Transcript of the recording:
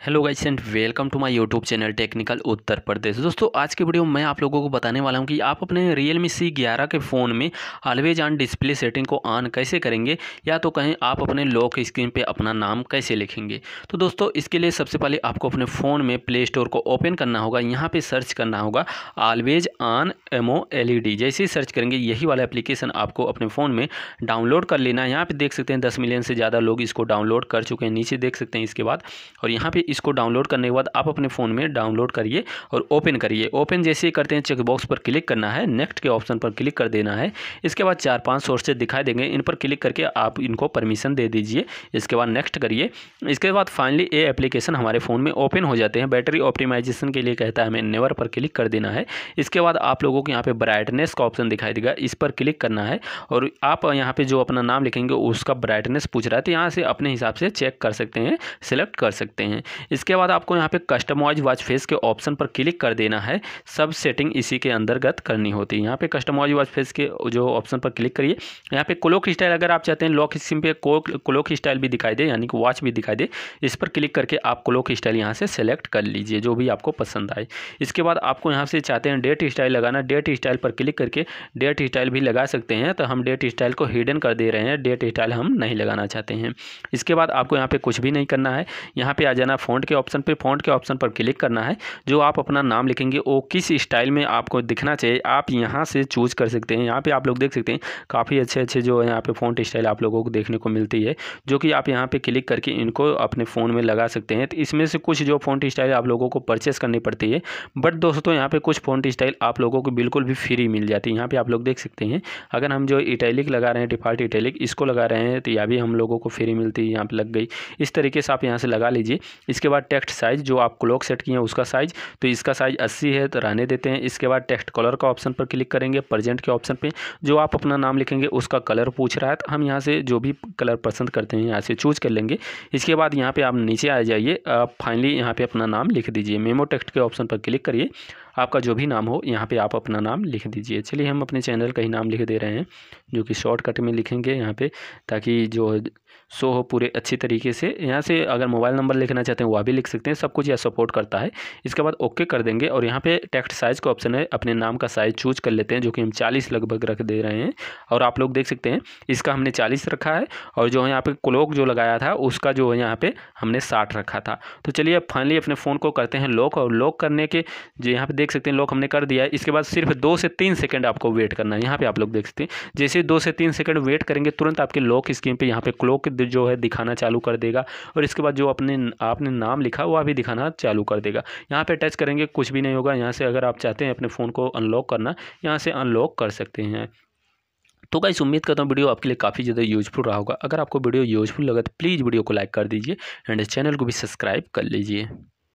Hello guys and welcome to my YouTube channel technical Uttar Pradesh. दोस्तों, आज के video में मैं आप लोगों को बताने वाला हूँ कि आप अपने रियल मी सी ग्यारह के फ़ोन में ऑलवेज ऑन डिस्प्ले सेटिंग को ऑन कैसे करेंगे, या तो कहें आप अपने लॉक स्क्रीन पे अपना नाम कैसे लिखेंगे। तो दोस्तों, इसके लिए सबसे पहले आपको अपने फ़ोन में प्ले स्टोर को ओपन करना होगा। यहाँ पर सर्च करना होगा ऑलवेज ऑन एमओ एल जैसे ही सर्च करेंगे, यही वाला एप्लीकेशन आपको अपने फ़ोन में डाउनलोड कर लेना है। यहाँ पर देख सकते हैं दस मिलियन से ज़्यादा लोग इसको डाउनलोड कर चुके हैं। नीचे देख सकते हैं इसके बाद। और यहाँ पर इसको डाउनलोड करने के बाद आप अपने फ़ोन में डाउनलोड करिए और ओपन करिए। ओपन जैसे ही करते हैं, चेकबॉक्स पर क्लिक करना है, नेक्स्ट के ऑप्शन पर क्लिक कर देना है। इसके बाद चार पाँच सोर्सेज दिखाई देंगे, इन पर क्लिक करके आप इनको परमिशन दे दीजिए। इसके बाद नेक्स्ट करिए। इसके बाद फाइनली ये एप्लीकेशन हमारे फ़ोन में ओपन हो जाते हैं। बैटरी ऑप्टिमाइजेशन के लिए कहता है, हमें नेवर पर क्लिक कर देना है। इसके बाद आप लोगों को यहाँ पे ब्राइटनेस का ऑप्शन दिखाई देगा, इस पर क्लिक करना है और आप यहाँ पे जो अपना नाम लिखेंगे, उसका ब्राइटनेस पूछ रहा है तो यहाँ से अपने हिसाब से चेक कर सकते हैं, सिलेक्ट कर सकते हैं। इसके बाद आपको यहाँ पे कस्टमाइज वॉच फेस के ऑप्शन पर क्लिक कर देना है। सब सेटिंग इसी के अंतर्गत करनी होती है। यहाँ पे कस्टमाइज वॉच फेस के जो ऑप्शन पर क्लिक करिए। यहाँ पे क्लोक स्टाइल अगर आप चाहते हैं लॉक सिम पे क्लोक स्टाइल भी दिखाई दे, यानी कि वॉच भी दिखाई दे, इस पर क्लिक करके आप क्लोक स्टाइल यहाँ से सेलेक्ट कर लीजिए, जो भी आपको पसंद आए। इसके बाद आपको यहाँ से चाहते हैं डेट स्टाइल लगाना डेट स्टाइल पर क्लिक करके डेट स्टाइल भी लगा सकते हैं तो हम डेट स्टाइल को हिडन कर दे रहे हैं। डेट स्टाइल हम नहीं लगाना चाहते हैं। इसके बाद आपको यहाँ पे कुछ भी नहीं करना है। यहाँ पे आ जाना फ़ॉन्ट के ऑप्शन पे फ़ॉन्ट के ऑप्शन पर क्लिक करना है। जो आप अपना नाम लिखेंगे, वो किस स्टाइल में आपको दिखना चाहिए, आप यहाँ से चूज़ कर सकते हैं। यहाँ पे आप लोग देख सकते हैं, काफ़ी अच्छे अच्छे जो यहाँ पे फ़ॉन्ट स्टाइल आप लोगों को देखने को मिलती है, जो कि आप यहाँ पे क्लिक करके इनको अपने फ़ोन में लगा सकते हैं। तो इसमें से कुछ जो फ़ॉन्ट स्टाइल आप लोगों को परचेस करनी पड़ती है बट दोस्तों यहाँ पे कुछ फ़ॉन्ट स्टाइल आप लोगों को बिल्कुल भी फ्री मिल जाती है। यहाँ पर आप लोग देख सकते हैं, अगर हम जो इटैलिक लगा रहे हैं डिफ़ॉल्ट इटैलिक इसको लगा रहे हैं तो यह भी हम लोगों को फ्री मिलती है, यहाँ पर लग गई। इस तरीके से आप यहाँ से लगा लीजिए। इसके बाद टेक्स्ट साइज़ जो आप क्लॉक सेट किए हैं, उसका साइज़ तो इसका साइज़ अस्सी है तो रहने देते हैं। इसके बाद टेक्स्ट कलर का ऑप्शन पर क्लिक करेंगे प्रजेंट के ऑप्शन पर जो आप अपना नाम लिखेंगे, उसका कलर पूछ रहा है तो हम यहाँ से जो भी कलर पसंद करते हैं, यहाँ से चूज़ कर लेंगे। इसके बाद यहाँ पर आप नीचे आ जाइए फाइनली यहाँ पर अपना नाम लिख दीजिए। मेमो टेक्स्ट के ऑप्शन पर क्लिक करिए। आपका जो भी नाम हो, यहाँ पे आप अपना नाम लिख दीजिए। चलिए, हम अपने चैनल का ही नाम लिख दे रहे हैं, जो कि शॉर्टकट में लिखेंगे यहाँ पे, ताकि जो शो हो पूरे अच्छी तरीके से। यहाँ से अगर मोबाइल नंबर लिखना चाहते हैं वह भी लिख सकते हैं, सब कुछ यह सपोर्ट करता है। इसके बाद ओके कर देंगे, और यहाँ पे टेक्स्ट साइज़ का ऑप्शन है, अपने नाम का साइज़ चूज़ कर लेते हैं, जो कि हम चालीस लगभग रख दे रहे हैं। और आप लोग देख सकते हैं, इसका हमने चालीस रखा है, और जो यहाँ पर क्लोक जो लगाया था, उसका जो है यहाँ पे हमने साठ रखा था। तो चलिए अब फाइनली अपने फ़ोन को करते हैं लॉक और लॉक करने के जो यहाँ पर देख सकते हैं लॉक हमने कर दिया है। इसके बाद सिर्फ़ दो से तीन सेकंड आपको वेट करना है। यहाँ पे आप लोग देख सकते हैं, जैसे दो से तीन सेकंड वेट करेंगे, तुरंत आपके लॉक स्क्रीन पे यहाँ पे क्लॉक जो है दिखाना चालू कर देगा। और इसके बाद जो अपने आपने नाम लिखा, वह भी दिखाना चालू कर देगा। यहाँ पर टच करेंगे, कुछ भी नहीं होगा। यहाँ से अगर आप चाहते हैं, अपने फ़ोन को अनलॉक करना, यहाँ से अनलॉक कर सकते हैं। तो गाइस उम्मीद करता हूँ वीडियो आपके लिए काफ़ी ज़्यादा यूजफुल रहा होगा। अगर आपको वीडियो यूजफुल लगा तो प्लीज़ वीडियो को लाइक कर दीजिए एंड चैनल को भी सब्सक्राइब कर लीजिए।